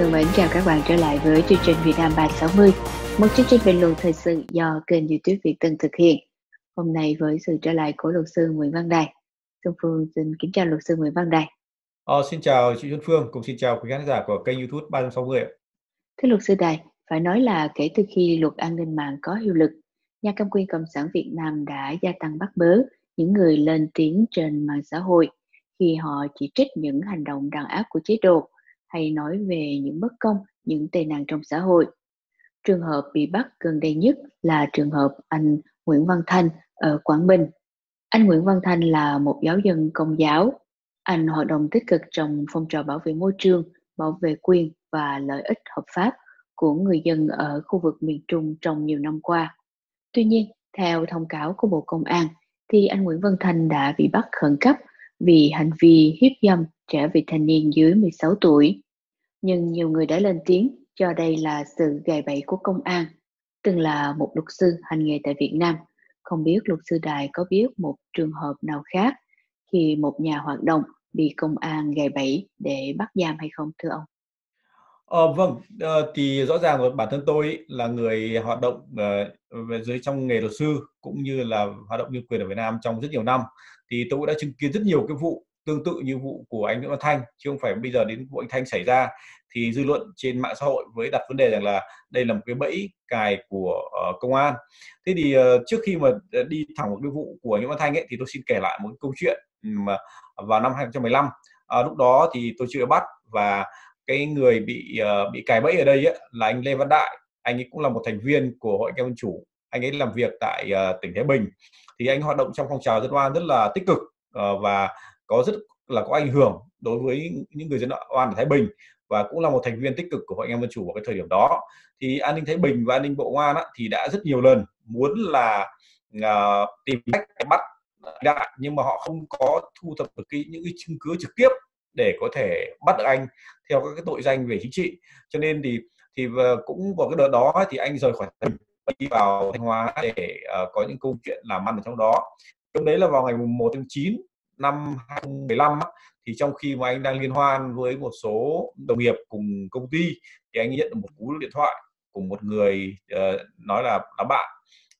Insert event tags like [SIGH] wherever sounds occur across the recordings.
thân mến chào các bạn trở lại với chương trình Việt Nam 360, một chương trình bình luận thời sự do kênh YouTube Việt Tân thực hiện. Hôm nay với sự trở lại của luật sư Nguyễn Văn Đài. Xuân Phương xin kính chào luật sư Nguyễn Văn Đài. Ờ, xin chào chị Xuân Phương, cùng xin chào quý khán giả của kênh YouTube 360 Thưa luật sư Đài, phải nói là kể từ khi luật an ninh mạng có hiệu lực, nhà cầm quyền Cộng sản Việt Nam đã gia tăng bắt bớ những người lên tiếng trên mạng xã hội khi họ chỉ trích những hành động đàn áp của chế độ hay nói về những bất công, những tệ nạn trong xã hội. Trường hợp bị bắt gần đây nhất là trường hợp anh Nguyễn Văn Thanh ở Quảng Bình. Anh Nguyễn Văn Thanh là một giáo dân công giáo. Anh hoạt động tích cực trong phong trào bảo vệ môi trường, bảo vệ quyền và lợi ích hợp pháp của người dân ở khu vực miền Trung trong nhiều năm qua. Tuy nhiên, theo thông cáo của Bộ Công an, thì anh Nguyễn Văn Thanh đã bị bắt khẩn cấp vì hành vi hiếp dâm trẻ vị thành niên dưới 16 tuổi. Nhưng nhiều người đã lên tiếng cho đây là sự gài bẫy của công an, từng là một luật sư hành nghề tại Việt Nam. Không biết luật sư Đài có biết một trường hợp nào khác khi một nhà hoạt động bị công an gài bẫy để bắt giam hay không thưa ông? Ờ, vâng, ờ, thì rõ ràng rồi bản thân tôi là người hoạt động uh, về dưới trong nghề luật sư cũng như là hoạt động nhân quyền ở Việt Nam trong rất nhiều năm thì tôi cũng đã chứng kiến rất nhiều cái vụ tương tự như vụ của anh Nguyễn Văn Thanh chứ không phải bây giờ đến vụ anh Thanh xảy ra thì dư luận trên mạng xã hội với đặt vấn đề rằng là đây là một cái bẫy cài của uh, công an. Thế thì uh, trước khi mà ờ, đi thẳng vào cái vụ của Nguyễn Văn Thanh ấy thì tôi xin kể lại một câu chuyện mà vào năm 2015 à, lúc đó thì tôi chưa bắt và cái người bị uh, bị cài bẫy ở đây ấy, là anh Lê Văn Đại. Anh ấy cũng là một thành viên của hội các dân chủ. Anh ấy làm việc tại uh, tỉnh Thái Bình. Thì anh hoạt động trong phong trào dân oan rất là tích cực uh, và có rất là có ảnh hưởng đối với những người dân oan ở Thái Bình và cũng là một thành viên tích cực của hội anh em dân chủ vào cái thời điểm đó. Thì an ninh Thái Bình và an ninh Bộ Ngoan á, thì đã rất nhiều lần muốn là uh, tìm cách bắt đại nhưng mà họ không có thu thập được cái, những cái chứng cứ trực tiếp để có thể bắt được anh theo các cái tội danh về chính trị. Cho nên thì thì cũng vào cái đợt đó thì anh rời khỏi tỉnh đi vào thanh hóa để uh, có những câu chuyện làm ăn ở trong đó. Lúc đấy là vào ngày 1 tháng 9 năm 2015 thì trong khi mà anh đang liên hoan với một số đồng nghiệp cùng công ty thì anh nhận được một cú điện thoại của một người uh, nói là là bạn.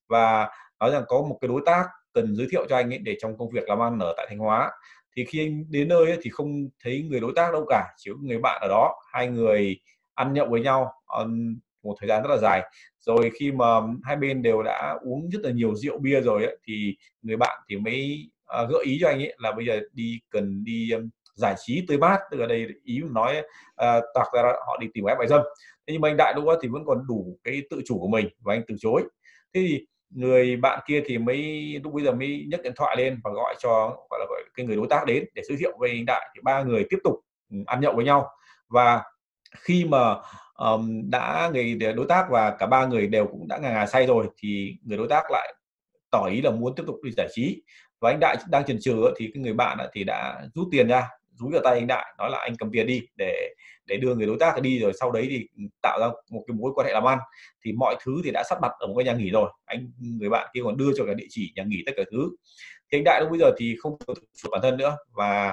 Và nói rằng có một cái đối tác cần giới thiệu cho anh ấy để trong công việc làm ăn ở tại Thanh Hóa. Thì khi anh đến nơi ấy, thì không thấy người đối tác đâu cả chỉ có người bạn ở đó. Hai người ăn nhậu với nhau um, một thời gian rất là dài. Rồi khi mà hai bên đều đã uống rất là nhiều rượu bia rồi ấy, thì người bạn thì mới uh, gợi ý cho anh ấy là bây giờ đi cần đi um, giải trí tươi mát tức là đây ý nói ờ, uh, toạc ra họ đi tìm gái bài dâm. Thế nhưng mà anh đại lúc đó thì vẫn còn đủ cái tự chủ của mình và anh từ chối. Thế thì người bạn kia thì mới lúc bây giờ mới nhấc điện thoại lên và gọi cho gọi là gọi cái người đối tác đến để giới thiệu với anh đại. Thì ba người tiếp tục ăn nhậu với nhau. Và khi mà um, đã người đối tác và cả ba người đều cũng đã ngà ngà say rồi thì người đối tác lại tỏ ý là muốn tiếp tục đi giải trí và anh đại đang chần chừ thì cái người bạn thì đã rút tiền ra rúi vào tay anh đại nói là anh cầm tiền đi để để đưa người đối tác đi rồi sau đấy thì tạo ra một cái mối quan hệ làm ăn. Thì mọi thứ thì đã sắp đặt ở một cái nhà nghỉ rồi anh người bạn kia còn đưa cho cả địa chỉ nhà nghỉ tất cả thứ. Thì anh đại lúc bây giờ thì không tự chủ bản thân nữa và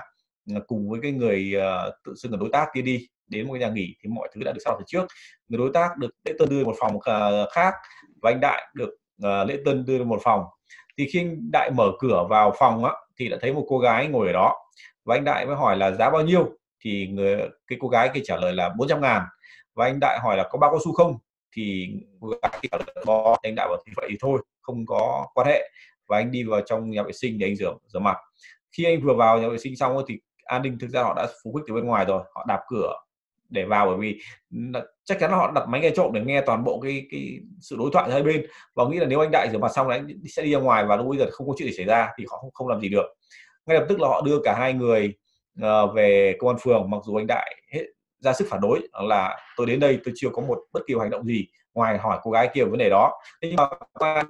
à, cùng với cái người uh, tự xưng là đối tác kia đi đến một cái nhà nghỉ thì mọi thứ đã được sắp đặt từ trước. Người đối tác được lễ tân đưa một phòng uh, khác và anh đại được uh, lễ tân đưa một phòng. Thì khi anh đại mở cửa vào phòng á, thì đã thấy một cô gái ngồi ở đó. Và anh đại mới hỏi là giá bao nhiêu? Thì người cái cô gái kia trả lời là 400 ngàn. Và anh đại hỏi là có bao cao su không? Thì cô gái trả lời có. Anh đại bảo thì vậy thì thôi không có quan hệ. Và anh đi vào trong nhà vệ sinh để anh rửa rửa mặt. Khi anh vừa vào nhà vệ sinh xong thì an ninh thực ra họ đã phục kích từ bên ngoài rồi. Họ đạp cửa để vào bởi vì chắc chắn là họ đặt máy nghe trộm để nghe toàn bộ cái cái sự đối thoại hai bên. Và nghĩ là nếu anh đại rửa mặt xong anh sẽ đi ra ngoài và lúc bây giờ không có chuyện gì xảy ra thì họ không không làm gì được. Ngay lập tức là họ đưa cả hai người uh, về công an phường mặc dù anh đại hết ra sức phản đối là tôi đến đây tôi chưa có một bất kỳ hành động gì ngoài hỏi cô gái kia vấn đề đó. Thế nhưng mà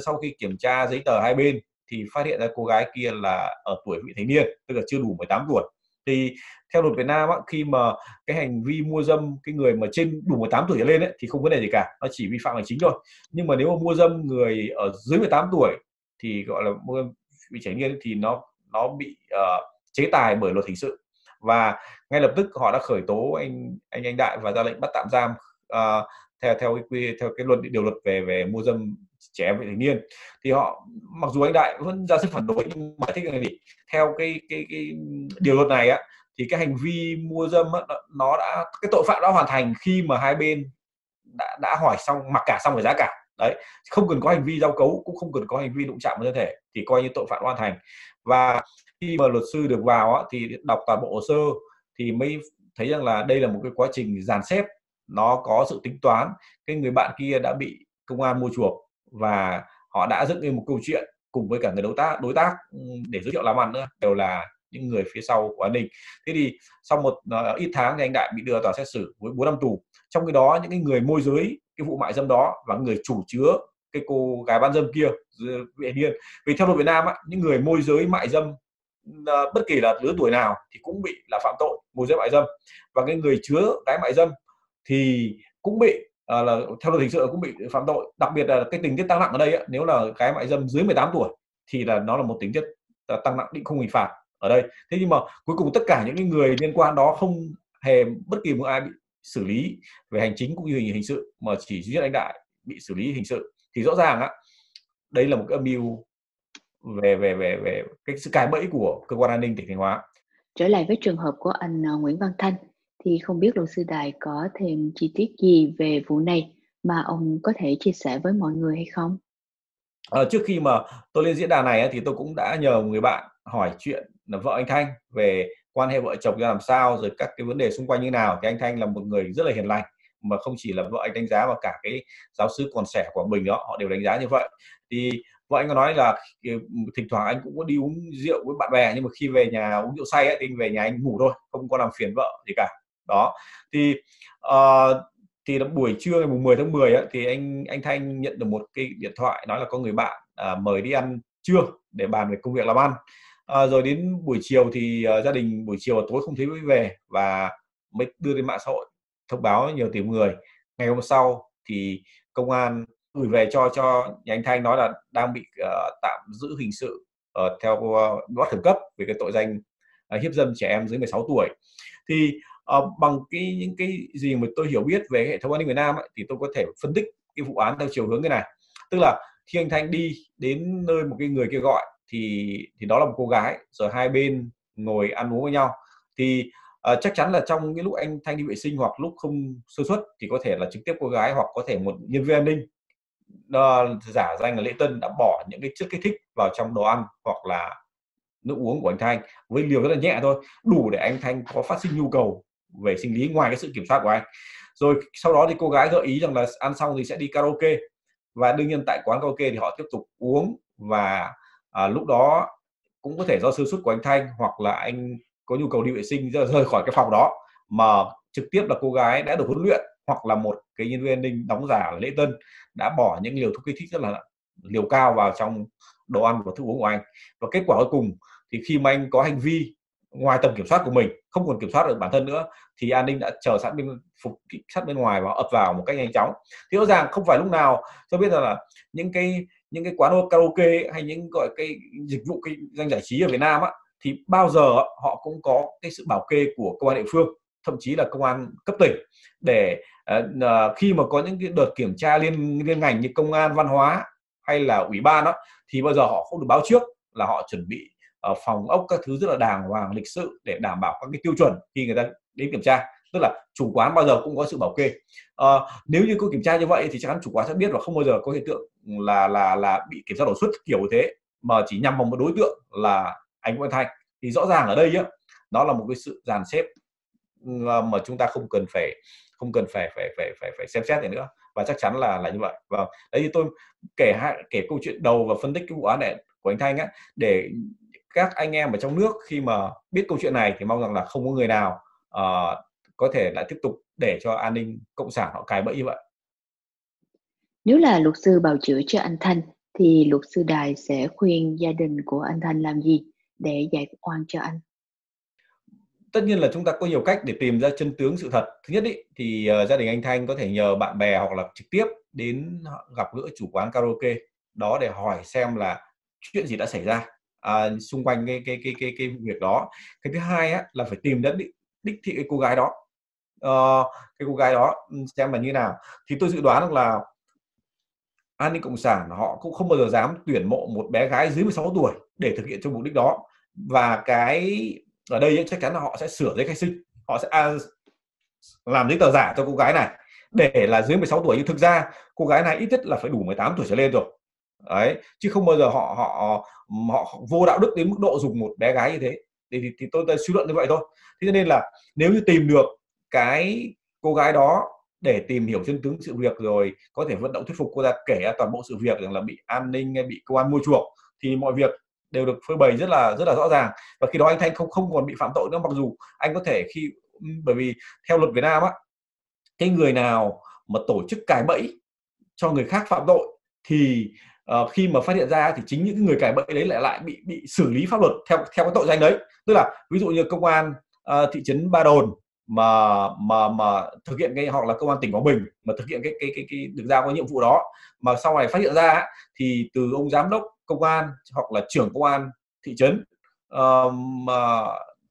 sau khi kiểm tra giấy tờ hai bên thì phát hiện ra cô gái kia là ở tuổi vị thành niên tức là chưa đủ 18 tuổi thì theo luật Việt Nam á, khi mà cái hành vi mua dâm cái người mà trên đủ 18 tuổi trở lên ấy, thì không vấn đề gì cả nó chỉ vi phạm hành chính thôi. Nhưng mà nếu mà mua dâm người ở dưới 18 tuổi thì gọi là mua vì trẻ niên thì nó nó bị uh, chế tài bởi luật hình sự. Và ngay lập tức họ đã khởi tố anh anh anh Đại và ra lệnh bắt tạm giam uh, theo theo cái quy theo cái luật điều luật về về mua dâm trẻ em vị thành niên thì họ mặc dù anh đại vẫn ra sức phản đối nhưng mà thích này gì? Theo cái cái cái điều luật này á thì cái hành vi mua dâm á, nó đã cái tội phạm đã hoàn thành khi mà hai bên đã đã hỏi xong mặc cả xong về giá cả. Đấy không cần có hành vi giao cấu cũng không cần có hành vi đụng chạm vào thân thể thì coi như tội phạm hoàn thành. Và khi mà luật sư được vào á, thì đọc toàn bộ hồ sơ thì mới thấy rằng là đây là một cái quá trình dàn xếp nó có sự tính toán. Cái người bạn kia đã bị công an mua chuộc và họ đã dựng lên một câu chuyện cùng với cả người đối tác đối tác ừ, để giới thiệu làm ăn nữa đều là những người phía sau của an ninh. Thế thì sau một uh, ít tháng thì anh đại bị đưa tòa xét xử với 4 năm tù. Trong cái đó những cái người môi giới cái vụ mại dâm đó và người chủ chứa cái cô gái bán dâm kia vị niên vì theo luật Việt Nam á, những người môi giới mại dâm ờ, bất kỳ là lứa tuổi nào thì cũng bị là phạm tội môi giới mại dâm. Và cái người chứa gái mại dâm thì cũng bị à, là theo luật hình sự cũng bị phạm tội. Đặc biệt là cái tình tiết tăng nặng ở đây ấy, nếu là cái mại dâm dưới 18 tuổi thì là nó là một tình tiết tăng nặng định không hình phạt ở đây. Thế nhưng mà cuối cùng tất cả những người liên quan đó không hề bất kỳ một ai bị xử lý về hành chính cũng như hình hình sự mà chỉ duy nhất anh đại bị xử lý hình sự. Thì rõ ràng á đây là một cái âm mưu về về về về cái sự cài bẫy của cơ quan an ninh tỉnh Thanh Hóa. Trở lại với trường hợp của anh à, Nguyễn Văn Thanh thì không biết luật sư đài có thêm chi tiết gì về vụ này mà ông có thể chia sẻ với mọi người hay không? À, trước khi mà tôi lên diễn đàn này thì tôi cũng đã nhờ một người bạn hỏi chuyện là vợ anh Thanh về quan hệ vợ chồng ra làm sao rồi các cái vấn đề xung quanh như nào. Thì anh Thanh là một người rất là hiền lành mà không chỉ là vợ anh đánh giá mà cả cái giáo sư còn sẻ của mình đó họ đều đánh giá như vậy. Thì vợ anh có nói là ừ, thỉnh thoảng anh cũng có đi uống rượu với bạn bè nhưng mà khi về nhà uống rượu say ấy, thì anh về nhà anh ngủ thôi không có làm phiền vợ gì cả đó. Thì uh, thì là buổi trưa ngày mùng 10 tháng 10 ấy, thì anh anh Thanh nhận được một cái điện thoại nói là có người bạn à, mời đi ăn trưa để bàn về công việc làm ăn. À, rồi đến buổi chiều thì uh, gia đình buổi chiều tối không thấy mới về và mới đưa lên mạng xã hội thông báo nhiều tìm người. Ngày hôm sau thì công an gửi về cho cho nhà anh Thanh nói là đang bị uh, tạm giữ hình sự uh, theo uh, bắt khẩn cấp về cái tội danh uh, hiếp dâm trẻ em dưới 16 tuổi. Thì uh, bằng cái những cái gì mà tôi hiểu biết về hệ thống an ninh Việt Nam ấy, thì tôi có thể phân tích cái vụ án theo chiều hướng như này. Tức là khi anh Thanh đi đến nơi một cái người kia gọi thì thì đó là một cô gái rồi hai bên ngồi ăn uống với nhau. Thì uh, chắc chắn là trong cái lúc anh Thanh đi vệ sinh hoặc lúc không sơ xuất thì có thể là trực tiếp cô gái hoặc có thể một nhân viên an ninh uh, giả danh là lễ tân đã bỏ những cái chất kích thích vào trong đồ ăn hoặc là nước uống của anh Thanh với liều rất là nhẹ thôi đủ để anh Thanh có phát sinh nhu cầu về sinh lý ngoài cái sự kiểm soát của anh. Rồi sau đó thì cô gái gợi ý rằng là ăn xong thì sẽ đi karaoke. Và đương nhiên tại quán karaoke thì họ tiếp tục uống và à, lúc đó cũng có thể do sơ suất của anh Thanh hoặc là anh có nhu cầu đi vệ sinh rời khỏi cái phòng đó mà trực tiếp là cô gái đã được huấn luyện hoặc là một cái nhân viên an ninh đóng giả là lễ tân đã bỏ những liều thuốc kích thích rất là liều cao vào trong đồ ăn và thức uống của anh. Và kết quả cuối cùng thì khi mà anh có hành vi ngoài tầm kiểm soát của mình không còn kiểm soát được bản thân nữa thì an ninh đã chờ sẵn bên phục sát bên ngoài và ập vào một cách nhanh chóng. Thì rõ ràng không phải lúc nào tôi biết rằng là những cái những cái quán karaoke hay những gọi cái dịch vụ kinh doanh giải trí ở Việt Nam á thì bao giờ họ cũng có cái sự bảo kê của công an địa phương thậm chí là công an cấp tỉnh để uh, khi mà có những cái đợt kiểm tra liên liên ngành như công an văn hóa hay là ủy ban đó thì bao giờ họ không được báo trước là họ chuẩn bị uh, phòng ốc các thứ rất là đàng hoàng lịch sự để đảm bảo các cái tiêu chuẩn khi người ta đến kiểm tra. Tức là chủ quán bao giờ cũng có sự bảo kê. À, nếu như cô kiểm tra như vậy thì chắc chắn chủ quán sẽ biết và không bao giờ có hiện tượng là là là bị kiểm tra đột xuất kiểu thế mà chỉ nhằm vào một đối tượng là anh Nguyễn Thanh thì rõ ràng ở đây nhá nó là một cái sự dàn xếp ờ, mà chúng ta không cần phải không cần phải phải phải phải phải xem xét này nữa. Và chắc chắn là là như vậy. Và đấy thì tôi kể hai kể câu chuyện đầu và phân tích cái vụ án này của anh Thanh á để các anh em ở trong nước khi mà biết câu chuyện này thì mong rằng là không có người nào uh, có thể lại tiếp tục để cho an ninh cộng sản họ cài bẫy như vậy. Nếu là luật sư bào chữa cho anh Thanh thì luật sư Đài sẽ khuyên gia đình của anh Thanh làm gì để giải oan cho anh? Tất nhiên là chúng ta có nhiều cách để tìm ra chân tướng sự thật. Thứ nhất ý, thì uh, gia đình anh Thanh có thể nhờ bạn bè hoặc là trực tiếp đến gặp gỡ chủ quán karaoke đó để hỏi xem là chuyện gì đã xảy ra à, xung quanh cái cái cái cái cái việc đó. Cái thứ hai á, là phải tìm đến đích, đích thị cái cô gái đó. Uh, cái cô gái đó ừ, xem là như nào. Thì tôi dự đoán được là an ninh cộng sản họ cũng không bao giờ dám tuyển mộ một bé gái dưới 16 tuổi để thực hiện cho mục đích đó. Và cái ở đây chắc chắn là họ sẽ sửa giấy khai sinh. Họ sẽ à, làm giấy tờ giả cho cô gái này. Để là dưới 16 tuổi. Nhưng thực ra cô gái này ít nhất là phải đủ 18 tuổi trở lên rồi đấy chứ không bao giờ họ họ họ vô đạo đức đến mức độ dùng một bé gái như thế. Thì, thì, thì tôi, tôi suy luận như vậy thôi. Thế cho nên là nếu như tìm được cái cô gái đó để tìm hiểu chân tướng sự việc rồi có thể vận động thuyết phục cô ta kể toàn bộ sự việc rằng là bị an ninh hay bị công an mua chuộc thì mọi việc đều được phơi bày rất là rất là rõ ràng. Và khi đó anh thanh không không còn bị phạm tội nữa mặc dù anh có thể khi ừ, bởi vì theo luật Việt Nam á cái người nào mà tổ chức cài bẫy cho người khác phạm tội thì uh, khi mà phát hiện ra thì chính những người cài bẫy đấy lại lại bị bị xử lý pháp luật theo theo cái tội danh đấy. Tức là ví dụ như công an uh, thị trấn Ba Đồn mà mà mà thực hiện cái hoặc là công an tỉnh Quảng Bình mà thực hiện cái cái cái, cái được giao cái nhiệm vụ đó mà sau này phát hiện ra thì từ ông giám đốc công an hoặc là trưởng công an thị trấn uh, mà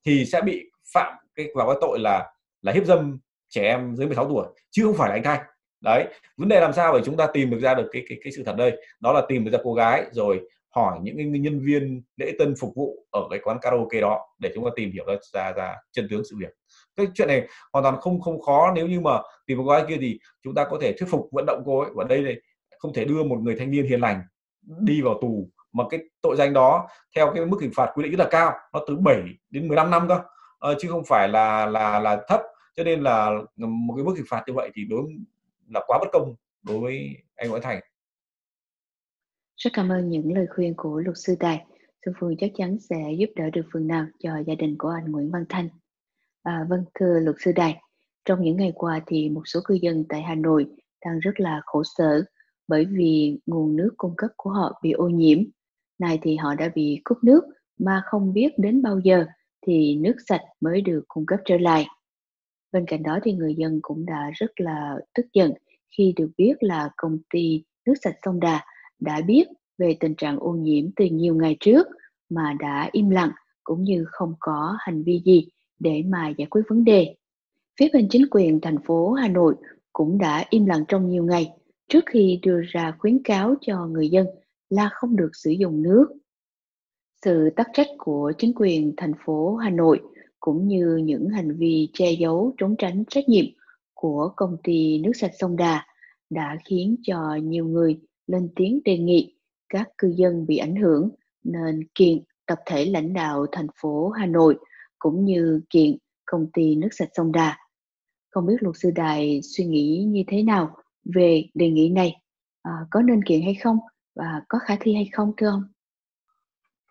thì sẽ bị phạm cái vào cái tội là là hiếp dâm trẻ em dưới 16 tuổi chứ không phải là anh thanh đấy vấn đề làm sao để chúng ta tìm được ra được cái cái cái sự thật đây? Đó là tìm được ra cô gái rồi hỏi những cái nhân viên lễ tân phục vụ ở cái quán karaoke đó để chúng ta tìm hiểu ra ra, ra chân tướng sự việc. Cái chuyện này hoàn toàn không không khó nếu như mà tìm một cô gái kia thì chúng ta có thể thuyết phục vận động cô ấy. Và đây này không thể đưa một người thanh niên hiền lành đi vào tù mà cái tội danh đó theo cái mức hình phạt quy định rất là cao nó từ 7 đến 15 năm cơ. À, chứ không phải là là là thấp. Cho nên là một cái mức hình phạt như vậy thì đối là quá bất công đối với anh Nguyễn Thành rất cảm ơn những lời khuyên của luật sư Tài Xuân Phương chắc chắn sẽ giúp đỡ được phần nào cho gia đình của anh Nguyễn Văn Thanh à, vâng thưa luật sư Đài trong những ngày qua thì một số cư dân tại Hà Nội đang rất là khổ sở bởi vì nguồn nước cung cấp của họ bị ô nhiễm. Này thì họ đã bị cúp nước mà không biết đến bao giờ thì nước sạch mới được cung cấp trở lại. Bên cạnh đó thì người dân cũng đã rất là tức giận khi được biết là công ty nước sạch sông Đà đã biết về tình trạng ô nhiễm từ nhiều ngày trước mà đã im lặng cũng như không có hành vi gì để mà giải quyết vấn đề. Phía bên chính quyền thành phố Hà Nội cũng đã im lặng trong nhiều ngày trước khi đưa ra khuyến cáo cho người dân là không được sử dụng nước. Sự tắc trách của chính quyền thành phố Hà Nội cũng như những hành vi che giấu trốn tránh trách nhiệm của công ty nước sạch sông Đà đã khiến cho nhiều người lên tiếng đề nghị các cư dân bị ảnh hưởng nên kiện tập thể lãnh đạo thành phố Hà Nội cũng như kiện công ty nước sạch sông Đà. Không biết luật sư Đài suy nghĩ như thế nào về đề nghị này, à, có nên kiện hay không và có khả thi hay không thưa ông?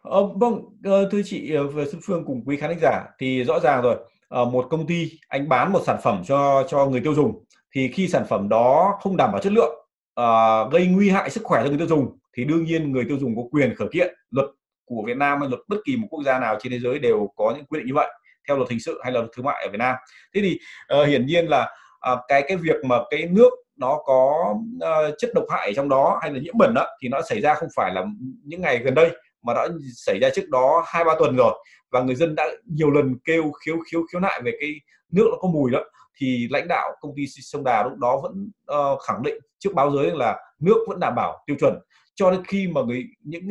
Ờ, vâng, ờ, thưa chị ờ, và Xuân Phương cùng quý khán giả thì rõ ràng rồi Ờ, một công ty anh bán một sản phẩm cho cho người tiêu dùng thì khi sản phẩm đó không đảm bảo chất lượng uh, gây nguy hại sức khỏe cho người tiêu dùng thì đương nhiên người tiêu dùng có quyền khởi kiện luật của Việt Nam hay luật bất kỳ một quốc gia nào trên thế giới đều có những quy định như vậy theo luật hình sự hay là luật thương mại ở Việt Nam. Thế thì uh, hiển nhiên là uh, cái cái việc mà cái nước nó có uh, chất độc hại trong đó hay là nhiễm bẩn đó thì nó xảy ra không phải là những ngày gần đây mà đã xảy ra trước đó hai ba tuần rồi. Và người dân đã nhiều lần kêu khiếu khiếu khiếu nại về cái nước nó có mùi đó thì lãnh đạo công ty sông Đà lúc đó vẫn uh, khẳng định trước báo giới là nước vẫn đảm bảo tiêu chuẩn. Cho đến khi mà người những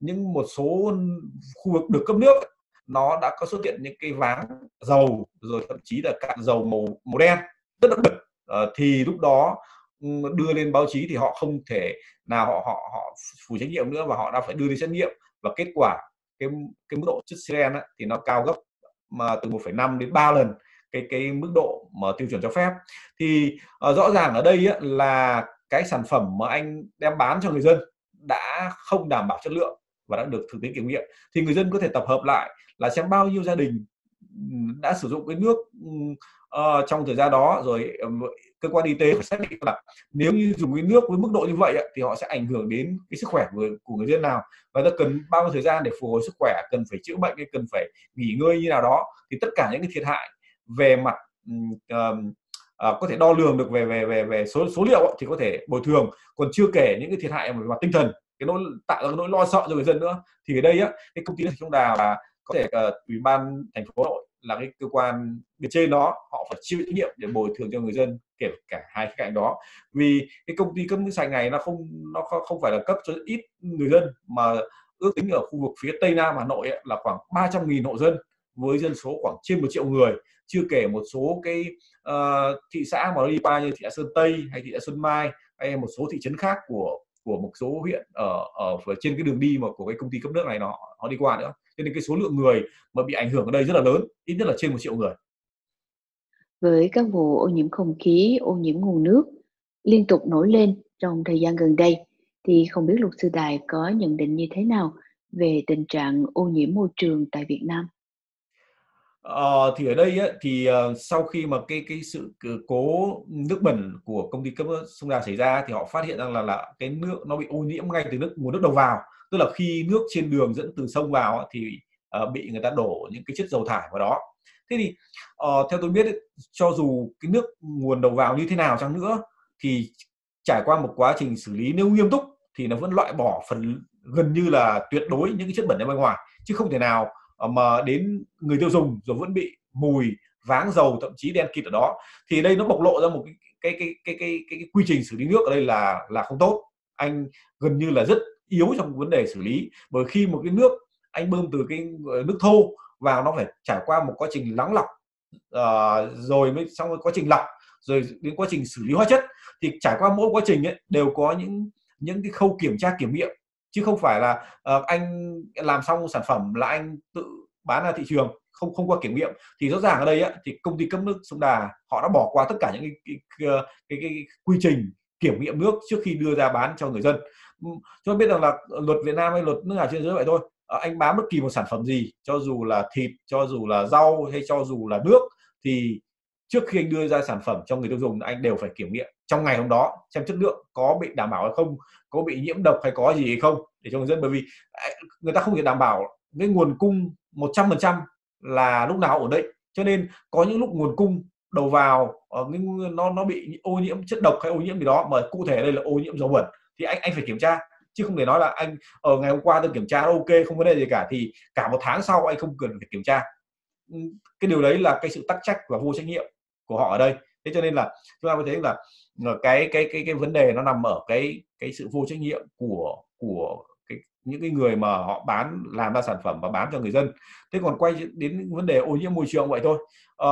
những một số khu vực được cấp nước nó đã có xuất hiện những cái váng dầu rồi thậm chí là cạn dầu màu màu đen rất đặc biệt. Uh, thì lúc đó đưa lên báo chí thì họ không thể nào họ họ họ phủ trách nhiệm nữa và họ đã phải đưa đi xét nghiệm. Và kết quả cái cái mức độ chất siren thì nó cao gấp mà từ 1,5 đến 3 lần cái cái mức độ mà tiêu chuẩn cho phép. Thì uh, rõ ràng ở đây á, là cái sản phẩm mà anh đem bán cho người dân đã không đảm bảo chất lượng và đã được thực tế kiểm nghiệm. Thì người dân có thể tập hợp lại là xem bao nhiêu gia đình ừ, đã sử dụng cái nước uh, trong thời gian đó rồi ừ, cơ quan y tế phải xác định là nếu như dùng cái nước với mức độ như vậy thì họ sẽ ảnh hưởng đến cái sức khỏe của, của người dân nào. Và ta cần bao nhiêu thời gian để phục hồi sức khỏe cần phải chữa bệnh hay cần phải nghỉ ngơi như nào đó thì tất cả những cái thiệt hại về mặt um, À, có thể đo lường được về về về về số số liệu thì có thể bồi thường. Còn chưa kể những cái thiệt hại về mặt tinh thần cái nỗi tạo ra cái nỗi lo sợ cho người dân nữa. Thì ở đây á cái công ty nước sông Đà là có thể uh, ủy ban thành phố Nội là cái cơ quan bên trên đó họ phải chịu trách nhiệm để bồi thường cho người dân kể cả hai khía cạnh đó. Vì cái công ty cấp nước sạch này nó không nó không phải là cấp cho ít người dân mà ước tính ở khu vực phía tây nam Hà Nội ấy, là khoảng 300.000 hộ dân với dân số khoảng trên một triệu người. Chưa kể một số cái uh, thị xã mà nó đi qua như thị xã Sơn Tây hay thị xã Xuân Mai hay một số thị trấn khác của của một số huyện ở ở trên cái đường đi mà của cái công ty cấp nước này nó nó đi qua nữa. Cho nên cái số lượng người mà bị ảnh hưởng ở đây rất là lớn ít nhất là trên một triệu người với các vụ ô nhiễm không khí ô nhiễm nguồn nước liên tục nổi lên trong thời gian gần đây. Thì không biết luật sư Đài có nhận định như thế nào về tình trạng ô nhiễm môi trường tại Việt Nam? Ờ, thì ở đây á, thì ờ, sau khi mà cái cái sự cố nước bẩn của công ty cấp nước sông Đà xảy ra thì họ phát hiện rằng là là cái nước nó bị ô nhiễm ngay từ nước nguồn nước đầu vào. Tức là khi nước trên đường dẫn từ sông vào thì uh, bị người ta đổ những cái chất dầu thải vào đó thế thì uh, theo tôi biết cho dù cái nước nguồn đầu vào như thế nào chăng nữa thì trải qua một quá trình xử lý nếu nghiêm túc thì nó vẫn loại bỏ phần gần như là tuyệt đối những cái chất bẩn ra bên ngoài chứ không thể nào ờ, mà đến người tiêu dùng rồi vẫn bị mùi váng dầu thậm chí đen kịt ở đó. Thì đây nó bộc lộ ra một cái cái cái cái cái, cái, cái quy trình xử lý nước ở đây là là không tốt. Anh gần như là rất yếu trong vấn đề xử lý. Bởi khi một cái nước anh bơm từ cái ờ, nước thô vào nó phải trải qua một quá trình lắng lọc uh, rồi mới xong quá trình lọc rồi đến quá trình xử lý hóa chất. Thì trải qua mỗi quá trình ấy, đều có những những cái khâu kiểm tra kiểm nghiệm. Chứ không phải là uh, anh làm xong sản phẩm là anh tự bán ra thị trường không không qua kiểm nghiệm. Thì rõ ràng ở đây ấy, thì công ty cấp nước sông Đà họ đã bỏ qua tất cả những cái cái, cái, cái, cái quy trình kiểm nghiệm nước trước khi đưa ra bán cho người dân. Cho biết rằng là luật Việt Nam hay luật nước nào trên giới vậy thôi. Ờ, anh bán bất kỳ một sản phẩm gì, cho dù là thịt, cho dù là rau hay cho dù là nước, thì trước khi anh đưa ra sản phẩm cho người tiêu dùng, anh đều phải kiểm nghiệm trong ngày hôm đó, xem chất lượng có bị đảm bảo hay không, có bị nhiễm độc hay có gì hay không, để cho người dân, bởi vì à, người ta không thể đảm bảo cái nguồn cung 100% là lúc nào ổn định cho nên có những lúc nguồn cung đầu vào ờ, nó nó bị ô nhiễm chất độc hay ô nhiễm gì đó, mà cụ thể đây là ô nhiễm dầu bẩn thì anh anh phải kiểm tra chứ không thể nói là anh ở ngày hôm qua tôi kiểm tra ok không vấn đề gì cả thì cả một tháng sau anh không cần phải kiểm tra. Ừ, cái điều đấy là cái sự tắc trách và vô trách nhiệm của họ ở đây. Thế cho nên là chúng ta có thấy là ờ, cái cái cái cái vấn đề nó nằm ở cái cái sự vô trách nhiệm của của cái, những cái người mà họ bán làm ra sản phẩm và bán cho người dân. Thế còn quay đến vấn đề ô nhiễm môi trường vậy thôi. À,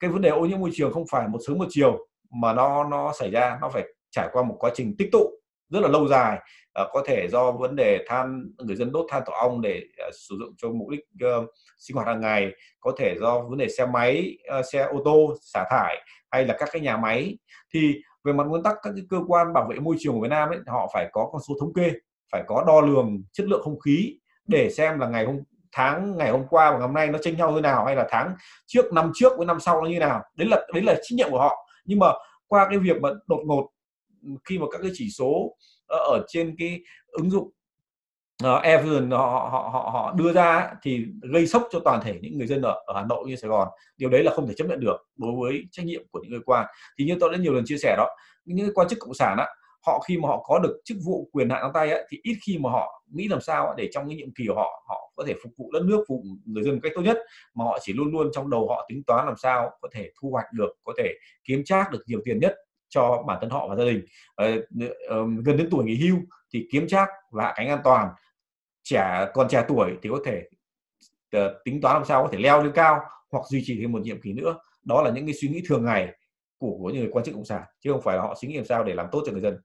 cái vấn đề ô nhiễm môi trường không phải một sớm một chiều mà nó nó xảy ra nó phải trải qua một quá trình tích tụ rất là lâu dài à, có thể do vấn đề than người dân đốt than tổ ong để à, sử dụng cho mục đích uh, sinh hoạt hàng ngày có thể do vấn đề xe máy uh, xe ô tô xả thải hay là các cái nhà máy. Thì về mặt nguyên tắc các cái cơ quan bảo vệ môi trường của Việt Nam ấy họ phải có con số thống kê phải có đo lường chất lượng không khí để xem là ngày hôm tháng ngày hôm qua và ngày hôm nay nó chênh nhau như nào hay là tháng trước năm trước với năm sau nó như nào. Đấy là đấy là trách nhiệm của họ. Nhưng mà qua cái việc mà đột ngột khi mà các cái chỉ số ờ, ở trên cái ứng dụng ờ, uh, Evian họ, họ họ họ đưa ra thì gây sốc cho toàn thể những người dân ở, ở Hà Nội như Sài Gòn. Điều đấy là không thể chấp nhận được đối với trách nhiệm của những người quan. Thì như tôi đã nhiều lần chia sẻ đó những quan chức cộng sản á họ khi mà họ có được chức vụ quyền hạn trong tay ấy, thì ít khi mà họ nghĩ làm sao để trong cái nhiệm kỳ của họ họ có thể phục vụ đất nước phục vụ người dân một cách tốt nhất mà họ chỉ luôn luôn trong đầu họ tính toán làm sao có thể thu hoạch được có thể kiếm trác được nhiều tiền nhất cho bản thân họ và gia đình. Ờ, gần đến tuổi nghỉ hưu thì kiếm trác và hạ cánh an toàn. Trẻ còn trẻ tuổi thì có thể ờ, tính toán làm sao có thể leo lên cao hoặc duy trì thêm một nhiệm kỳ nữa. Đó là những cái suy nghĩ thường ngày của, của những người quan chức cộng sản chứ không phải là họ suy nghĩ làm sao để làm tốt cho người dân.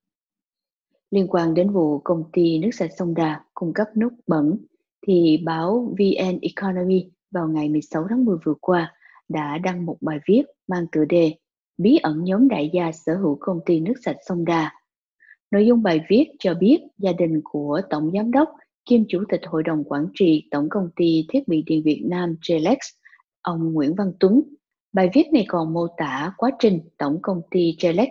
Liên quan đến vụ công ty nước sạch sông Đà cung cấp nước bẩn thì báo VN Economy vào ngày 16 tháng 10 vừa qua đã đăng một bài viết mang tựa đề Bí ẩn nhóm đại gia sở hữu công ty nước sạch sông Đà. Nội dung bài viết cho biết gia đình của Tổng Giám đốc kiêm Chủ tịch Hội đồng Quản trị Tổng công ty Thiết bị điện Việt Nam Jelex, ông Nguyễn Văn Tuấn. Bài viết này còn mô tả quá trình Tổng công ty Jelex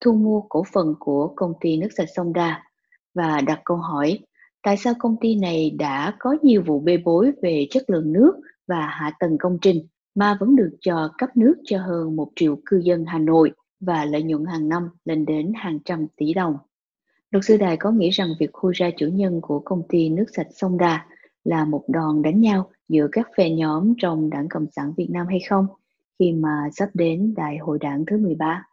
thu mua cổ phần của công ty nước sạch sông Đà và đặt câu hỏi tại sao công ty này đã có nhiều vụ bê bối về chất lượng nước và hạ tầng công trình mà vẫn được cho cấp nước cho hơn một triệu cư dân Hà Nội và lợi nhuận hàng năm lên đến hàng trăm tỷ đồng. Luật sư Đài có nghĩ rằng việc khui ra chủ nhân của công ty nước sạch sông Đà là một đòn đánh nhau giữa các phe nhóm trong Đảng Cộng sản Việt Nam hay không khi mà sắp đến Đại hội Đảng thứ 13?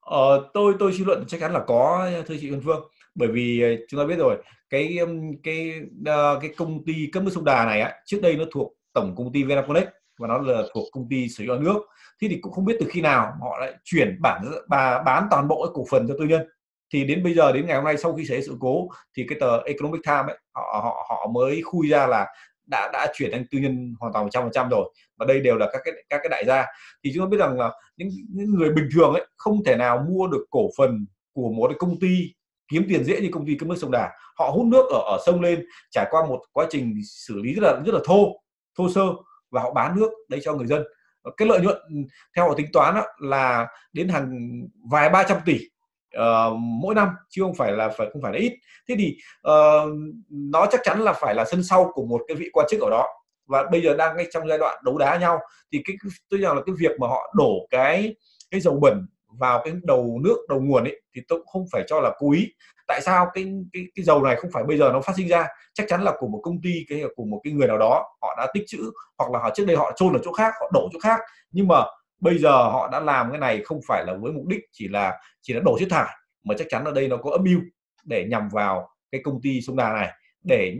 Ờ, tôi tôi suy luận chắc chắn là có thưa chị Vân Phương bởi vì ờ, chúng ta biết rồi cái cái ờ, cái công ty cấp nước sông Đà này á trước đây nó thuộc tổng công ty Vinaconex và nó là thuộc công ty sở hữu nước. Thì thì cũng không biết từ khi nào họ lại chuyển bản bà bán toàn bộ cái cổ phần cho tư nhân. Thì đến bây giờ đến ngày hôm nay sau khi xảy ra sự cố thì cái tờ Economic Times ấy, họ họ họ mới khui ra là đã đã chuyển thành tư nhân hoàn toàn 100% rồi. Và đây đều là các cái các cái đại gia. Thì chúng ta biết rằng là những, những người bình thường ấy không thể nào mua được cổ phần của một cái công ty kiếm tiền dễ như công ty cấp nước sông Đà. Họ hút nước ở ở sông lên trải qua một quá trình xử lý rất là rất là thô thô sơ và họ bán nước đấy cho người dân. Cái lợi nhuận theo họ tính toán đó là đến hàng vài ba trăm tỷ uh, mỗi năm chứ không phải là phải không phải là ít. Thế thì uh, nó chắc chắn là phải là sân sau của một cái vị quan chức ở đó. Và bây giờ đang ngay trong giai đoạn đấu đá nhau thì cái tôi rằng là cái việc mà họ đổ cái cái dầu bẩn vào cái đầu nước đầu nguồn ấy thì tôi cũng không phải cho là cố ý. Tại sao cái cái cái dầu này không phải bây giờ nó phát sinh ra? Chắc chắn là của một công ty cái của một cái người nào đó họ đã tích trữ hoặc là họ trước đây họ chôn ở chỗ khác họ đổ chỗ khác. Nhưng mà bây giờ họ đã làm cái này không phải là với mục đích chỉ là chỉ là đổ chất thải mà chắc chắn ở đây nó có âm mưu để nhằm vào cái công ty sông đà này để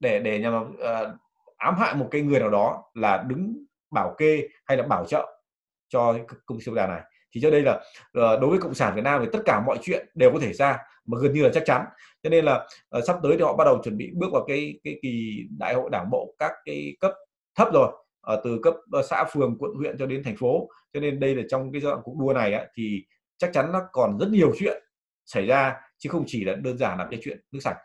để để nhằm uh, ám hại một cái người nào đó là đứng bảo kê hay là bảo trợ cho công ty sông đà này thì cho đây là ờ, đối với cộng sản Việt Nam thì tất cả mọi chuyện đều có thể ra mà gần như là chắc chắn. Cho nên là uh, sắp tới thì họ bắt đầu chuẩn bị bước vào cái cái kỳ đại hội đảng bộ các cái cấp thấp rồi ở từ cấp xã phường quận huyện cho đến thành phố. Cho nên đây là trong cái giai đoạn cuộc đua này á, thì chắc chắn nó còn rất nhiều chuyện xảy ra chứ không chỉ là đơn giản là cái chuyện nước sạch.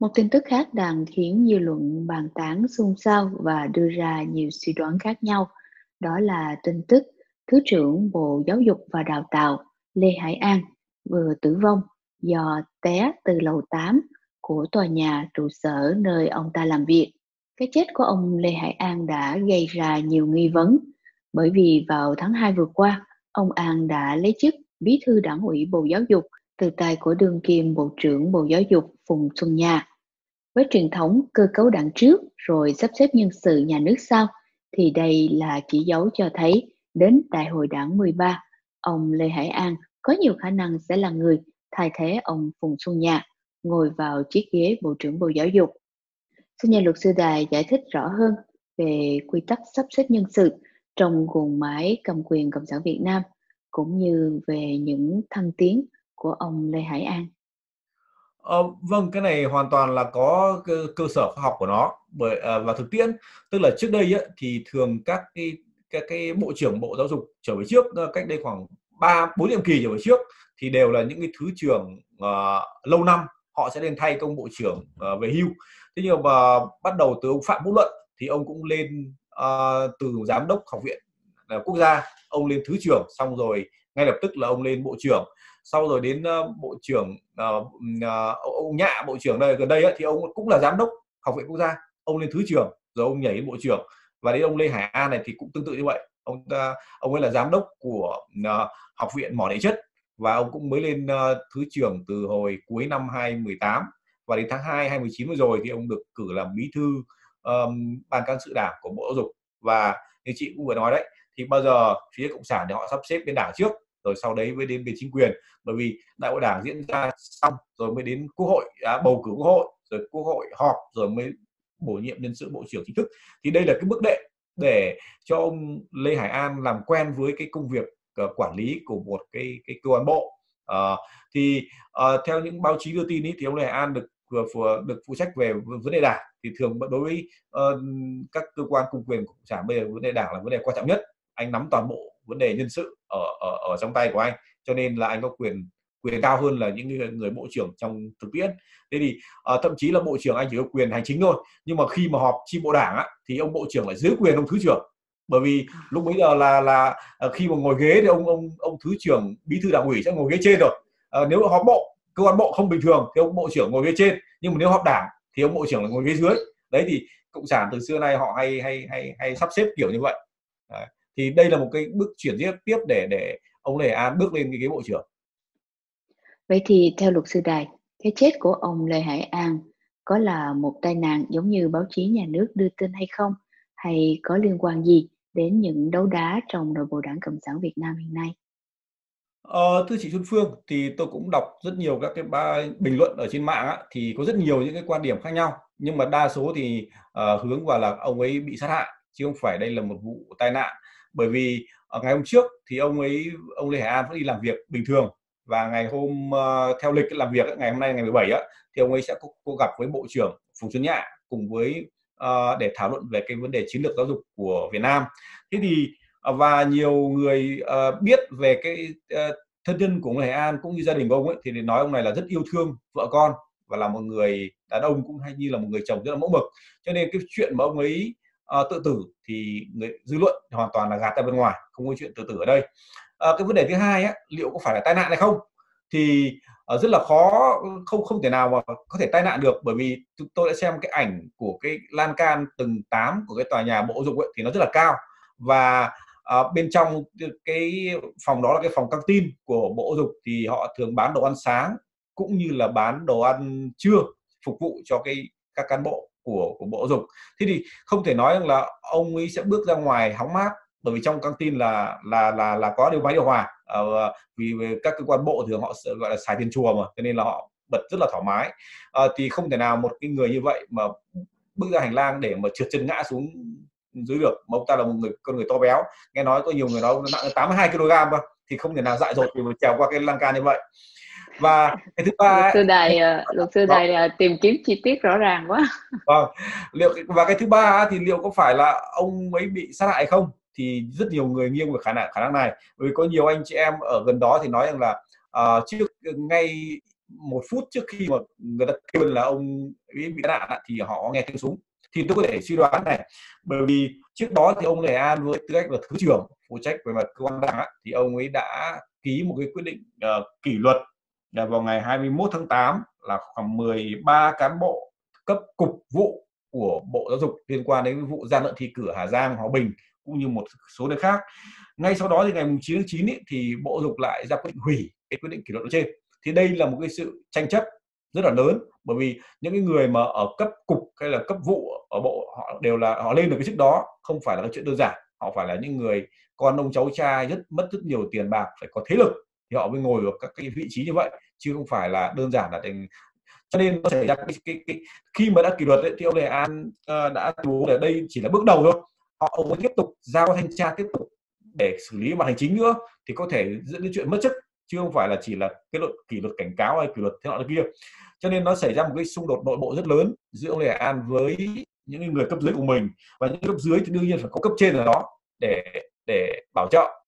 Một tin tức khác đang khiến dư luận bàn tán xôn xao và đưa ra nhiều suy đoán khác nhau đó là tin tức Thứ trưởng Bộ Giáo dục và Đào tạo Lê Hải An vừa tử vong do té từ lầu 8 của tòa nhà trụ sở nơi ông ta làm việc. Cái chết của ông Lê Hải An đã gây ra nhiều nghi vấn bởi vì vào tháng 2 vừa qua, ông An đã lấy chức bí thư đảng ủy Bộ Giáo dục từ tay của đương kim Bộ trưởng Bộ Giáo dục Phùng Xuân Nha. Với truyền thống cơ cấu đảng trước rồi sắp xếp nhân sự nhà nước sau, thì đây là chỉ dấu cho thấy đến Đại hội đảng 13, ông Lê Hải An có nhiều khả năng sẽ là người thay thế ông Phùng Xuân Nhạ ngồi vào chiếc ghế Bộ trưởng Bộ Giáo dục. Xin nhà luật sư Đài giải thích rõ hơn về quy tắc sắp xếp nhân sự trong guồng máy cầm quyền Cộng sản Việt Nam cũng như về những thăng tiến của ông Lê Hải An. Ờ, vâng, cái này hoàn toàn là có cơ, cơ sở khoa học của nó bởi à, và thực tiễn tức là trước đây ấy, thì thường các cái cái, cái bộ trưởng bộ giáo dục trở về trước ờ, cách đây khoảng ba bốn nhiệm kỳ trở về trước thì đều là những cái thứ trưởng uh, lâu năm họ sẽ lên thay công bộ trưởng uh, về hưu. Thế nhưng mà bắt đầu từ ông phạm vũ luận thì ông cũng lên uh, từ giám đốc học viện uh, quốc gia ông lên thứ trưởng xong rồi ngay lập tức là ông lên bộ trưởng. Sau rồi đến uh, bộ trưởng uh, uh, ông nhạ bộ trưởng đây gần đây ấy, thì ông cũng là giám đốc học viện quốc gia ông lên thứ trưởng rồi ông nhảy đến bộ trưởng và đến ông Lê Hải An này thì cũng tương tự như vậy. Ông ta ông ấy là giám đốc của uh, học viện mỏ địa chất và ông cũng mới lên uh, thứ trưởng từ hồi cuối năm 2018 và đến tháng 2 2019 vừa rồi thì ông được cử làm bí thư um, ban cán sự đảng của bộ giáo dục. Và như chị cũng vừa nói đấy thì bao giờ phía cộng sản thì họ sắp xếp bên đảng trước rồi sau đấy mới đến bên chính quyền. Bởi vì đại hội đảng diễn ra xong rồi mới đến quốc hội à, bầu cử quốc hội rồi quốc hội họp rồi mới bổ nhiệm nhân sự bộ trưởng chính thức. Thì đây là cái bước đệm để cho ông Lê Hải An làm quen với cái công việc uh, quản lý của một cái cái cơ quan bộ. Uh, thì uh, theo những báo chí đưa tin ý, thì ông Lê Hải An được vừa được phụ trách về vấn đề đảng. Thì thường đối với uh, các cơ quan công quyền cũng sản bây giờ vấn đề đảng là vấn đề quan trọng nhất. Anh nắm toàn bộ vấn đề nhân sự ở ở ở trong tay của anh cho nên là anh có quyền quyền cao hơn là những người bộ trưởng trong thực tiễn. Thế thì uh, thậm chí là bộ trưởng anh chỉ có quyền hành chính thôi nhưng mà khi mà họp chi bộ đảng á, thì ông bộ trưởng lại dưới quyền ông thứ trưởng. Bởi vì lúc bấy giờ là là ờ, khi mà ngồi ghế thì ông ông ông thứ trưởng bí thư đảng ủy sẽ ngồi ghế trên rồi. Uh, nếu họp bộ cơ quan bộ không bình thường thì ông bộ trưởng ngồi ghế trên nhưng mà nếu họp đảng thì ông bộ trưởng là ngồi ghế dưới. Đấy thì cộng sản từ xưa nay họ hay hay hay hay sắp xếp kiểu như vậy. Đấy. thì đây là một cái bước chuyển tiếp tiếp để để ông Lê An bước lên cái ghế bộ trưởng. Vậy thì theo luật sư Đài, cái chết của ông Lê Hải An có là một tai nạn giống như báo chí nhà nước đưa tin hay không? Hay có liên quan gì đến những đấu đá trong nội bộ Đảng Cộng sản Việt Nam hiện nay? Ờ, thưa chị Xuân Phương, thì tôi cũng đọc rất nhiều các cái ba bình luận ở trên mạng á, thì có rất nhiều những cái quan điểm khác nhau. Nhưng mà đa số thì uh, hướng vào là ông ấy bị sát hại, chứ không phải đây là một vụ tai nạn. Bởi vì ở ngày hôm trước thì ông ấy ông Lê Hải An vẫn đi làm việc bình thường và ngày hôm uh, theo lịch làm việc ngày hôm nay ngày 17 á thì ông ấy sẽ có, có gặp với bộ trưởng Phùng Xuân Nhạ cùng với uh, để thảo luận về cái vấn đề chiến lược giáo dục của Việt Nam. Thế thì uh, và nhiều người uh, biết về cái uh, thân nhân của ông Hải An cũng như gia đình của ông ấy thì nói ông này là rất yêu thương vợ con và là một người đàn ông cũng hay như là một người chồng rất là mẫu mực cho nên cái chuyện mà ông ấy uh, tự tử thì người dư luận hoàn toàn là gạt ra bên ngoài không có chuyện tự tử ở đây à, cái vấn đề thứ hai á, liệu có phải là tai nạn hay không? Thì à, rất là khó không không thể nào mà có thể tai nạn được bởi vì chúng tôi đã xem cái ảnh của cái lan can tầng 8 của cái tòa nhà bộ dục ấy thì nó rất là cao. Và à, bên trong cái phòng đó là cái phòng căng tin của bộ dục thì họ thường bán đồ ăn sáng cũng như là bán đồ ăn trưa phục vụ cho cái các cán bộ của của bộ dục. Thế thì không thể nói rằng là ông ấy sẽ bước ra ngoài hóng mát bởi vì trong căng tin là là là là có điều máy điều hòa uh, vì các cơ quan bộ thường họ gọi là xài tiền chùa mà cho nên là họ bật rất là thoải mái. Uh, thì không thể nào một cái người như vậy mà bước ra hành lang để mà trượt chân ngã xuống dưới được mà ông ta là một người con người to béo. Nghe nói có nhiều người nói nặng 82 kg mà thì không thể nào dại dột để mà trèo qua cái lan can như vậy. Và cái thứ ba luật sư đài ờ, luật sư đài vâng. tìm kiếm chi tiết rõ ràng quá. Vâng. Liệu và cái thứ ba thì liệu có phải là ông ấy bị sát hại không thì rất nhiều người nghiêng về khả năng khả năng này. Bởi vì có nhiều anh chị em ở gần đó thì nói rằng là uh, trước ngay một phút trước khi mà người ta kêu là ông ấy bị nạn thì họ nghe tiếng súng. Thì tôi có thể suy đoán này bởi vì trước đó thì ông Lê An với tư cách là thứ trưởng phụ trách về mặt cơ quan đảng thì ông ấy đã ký một cái quyết định uh, kỷ luật là vào ngày 21 tháng 8 là khoảng 13 cán bộ cấp cục vụ của Bộ Giáo dục liên quan đến vụ gian lận thi cử Hà Giang, Hòa Bình cũng như một số nơi khác. Ngay sau đó thì ngày 9 tháng 9 ý, thì Bộ dục lại ra quyết định hủy cái quyết định kỷ luật trên. Thì đây là một cái sự tranh chấp rất là lớn bởi vì những cái người mà ở cấp cục hay là cấp vụ ở bộ họ đều là họ lên được cái chức đó không phải là cái chuyện đơn giản họ phải là những người con ông cháu cha rất mất rất nhiều tiền bạc phải có thế lực thì họ mới ngồi ở các cái vị trí như vậy chứ không phải là đơn giản là thành cho nên nó xảy ra cái, cái, cái khi mà đã kỷ luật ấy, thì ông Đề An uh, đã tuyên bố là đây chỉ là bước đầu thôi họ muốn tiếp tục giao thanh tra tiếp tục để xử lý mặt hành chính nữa, thì có thể dẫn đến chuyện mất chức, chứ không phải là chỉ là cái luật, kỷ luật cảnh cáo hay kỷ luật thế nọ thế kia. Cho nên nó xảy ra một cái xung đột nội bộ rất lớn giữa ông Lê An với những người cấp dưới của mình, và những cấp dưới thì đương nhiên phải có cấp trên ở đó để để bảo trợ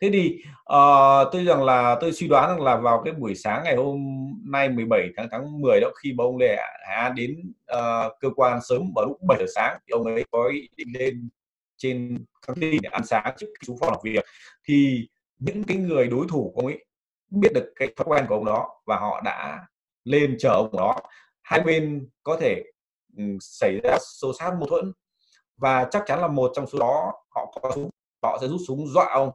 thế thì uh, tôi rằng là tôi suy đoán rằng là vào cái buổi sáng ngày hôm nay 17 tháng tháng 10 đó khi mà ông Lê Hải An đến uh, cơ quan sớm vào lúc 7 giờ sáng thì ông ấy có ý định lên trên căng tin để ăn sáng trước khi xuống phòng làm việc. Thì những cái người đối thủ của ông ấy biết được cái thói quen của ông đó và họ đã lên chờ ông đó. Hai bên có thể um, xảy ra xô xát mâu thuẫn và chắc chắn là một trong số đó họ có súng họ sẽ rút súng dọa ông.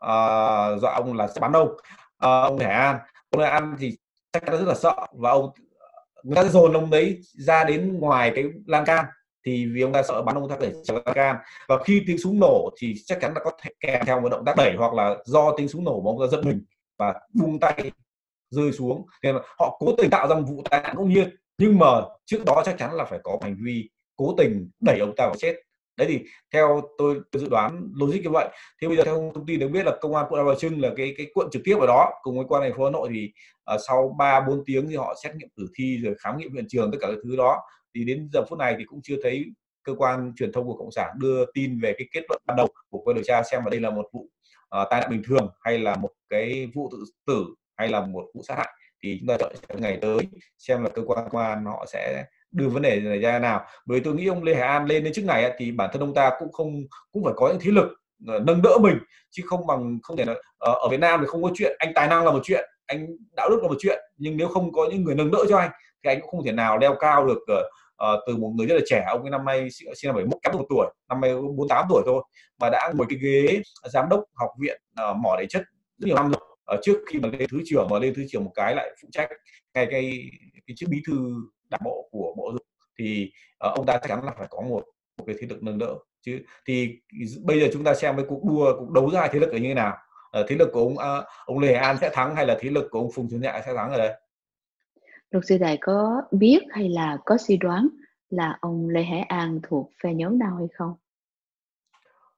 Ờ, uh, dọa ông là sẽ bắn ông. Uh, ông Hải An. Ông Hải An thì chắc chắn rất là sợ và ông người ta dồn ông đấy ra đến ngoài cái lan can thì vì ông ta sợ bắn ông ta đẩy trở lan can. Và khi tiếng súng nổ thì chắc chắn là có thể kèm theo một động tác đẩy hoặc là do tiếng súng nổ mà ông ta giật mình và buông tay rơi xuống. Nên họ cố tình tạo ra một vụ tai nạn ngẫu nhiên. Nhưng mà trước đó chắc chắn là phải có hành vi cố tình đẩy ông ta vào chết đấy thì theo tôi, tôi dự đoán logic như vậy. Thì bây giờ theo thông tin được biết là công an quận Hai Bà Trưng là cái cái quận trực tiếp ở đó cùng với quan thành phố Hà Nội thì uh, sau 3 4 tiếng thì họ xét nghiệm tử thi rồi khám nghiệm hiện trường tất cả các thứ đó. Thì đến giờ phút này thì cũng chưa thấy cơ quan truyền thông của cộng sản đưa tin về cái kết luận ban đầu của cơ điều tra xem là đây là một vụ uh, tai nạn bình thường hay là một cái vụ tự tử hay là một vụ sát hại. Thì chúng ta đợi ngày tới xem là cơ quan công an họ sẽ đưa vấn đề này ra nào. Bởi tôi nghĩ ông Lê Hải An lên đến chức này thì bản thân ông ta cũng không cũng phải có những thế lực ờ, nâng đỡ mình chứ không bằng không thể là ờ, ở Việt Nam thì không có chuyện anh tài năng là một chuyện anh đạo đức là một chuyện nhưng nếu không có những người nâng đỡ cho anh thì anh cũng không thể nào leo cao được uh, từ một người rất là trẻ ông ấy năm nay sinh năm 71 kém một tuổi năm nay 48 tuổi thôi mà đã ngồi cái ghế giám đốc học viện uh, mỏ địa chất rất nhiều năm rồi. Uh, trước khi mà lên thứ trưởng mà lên thứ trưởng một cái lại phụ trách ngay cái cái chức bí thư đảng bộ của bộ dục. Thì uh, ông ta chắc chắn là phải có một một cái thế lực nâng đỡ chứ thì bây giờ chúng ta xem cái cuộc đua cuộc đấu ra thế lực ở như thế nào. Uh, thế lực của ông uh, ông Lê Hải An sẽ thắng hay là thế lực của ông Phùng Xuân Nhạ sẽ thắng ở đây? Luật sư đại có biết hay là có suy đoán là ông Lê Hải An thuộc phe nhóm nào hay không?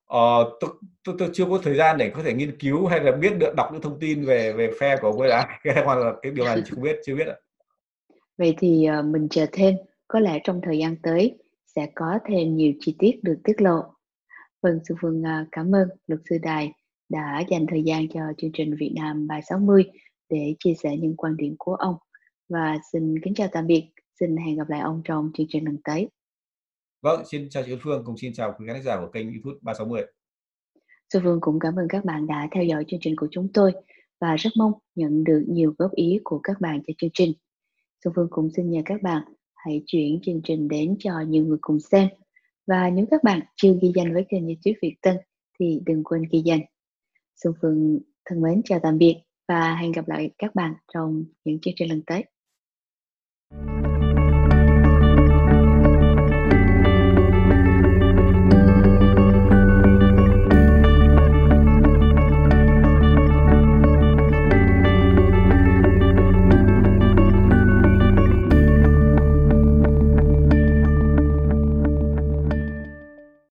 Ờ, tôi, tôi, tôi chưa có thời gian để có thể nghiên cứu hay là biết được đọc những thông tin về về phe của ông ấy cái [LAUGHS] hoặc là cái điều này chưa biết chưa biết ạ. Vậy thì uh, mình chờ thêm, có lẽ trong thời gian tới sẽ có thêm nhiều chi tiết được tiết lộ. Vâng, Sư Phương uh, cảm ơn luật sư Đài đã dành thời gian cho chương trình Việt Nam 360 để chia sẻ những quan điểm của ông. Và xin kính chào tạm biệt, xin hẹn gặp lại ông trong chương trình lần tới. Vâng, xin chào chị Phương, cùng xin chào quý khán giả của kênh YouTube 360. Sư Phương cũng cảm ơn các bạn đã theo dõi chương trình của chúng tôi và rất mong nhận được nhiều góp ý của các bạn cho chương trình. Xuân Phương cũng xin nhờ các bạn hãy chuyển chương trình đến cho nhiều người cùng xem. Và nếu các bạn chưa ghi danh với kênh YouTube Việt Tân thì đừng quên ghi danh. Xuân Phương thân mến chào tạm biệt và hẹn gặp lại các bạn trong những chương trình lần tới.